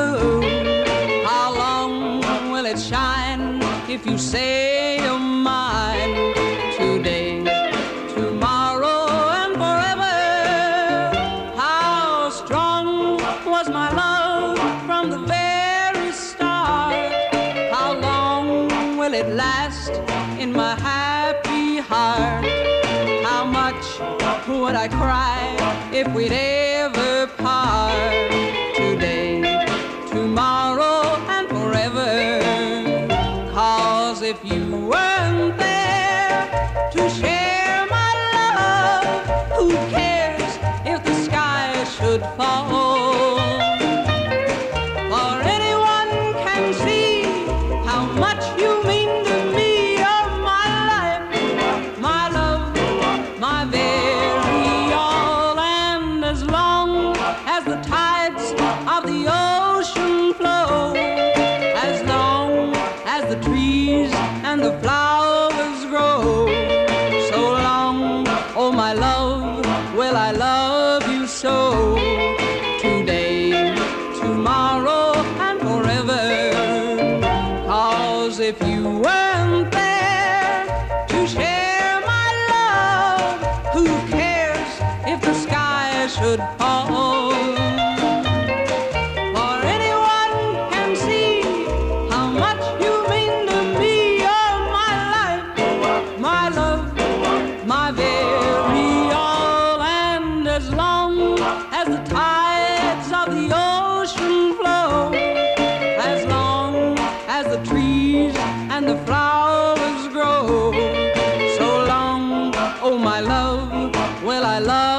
blue. How long will it shine if you say you're mine? Today, tomorrow, and forever. How strong was my love from the very start? How long will it last in my happy heart? How much would I cry if we'd? Cause if you weren't there to share my love, who cares if the sky should fall? Trees and the flowers grow, so long, oh my love, will I love you so. Today, tomorrow, and forever. Cause if you weren't there to share my love, who cares if the sky should fall? And the flowers grow, so long, oh my love, will I love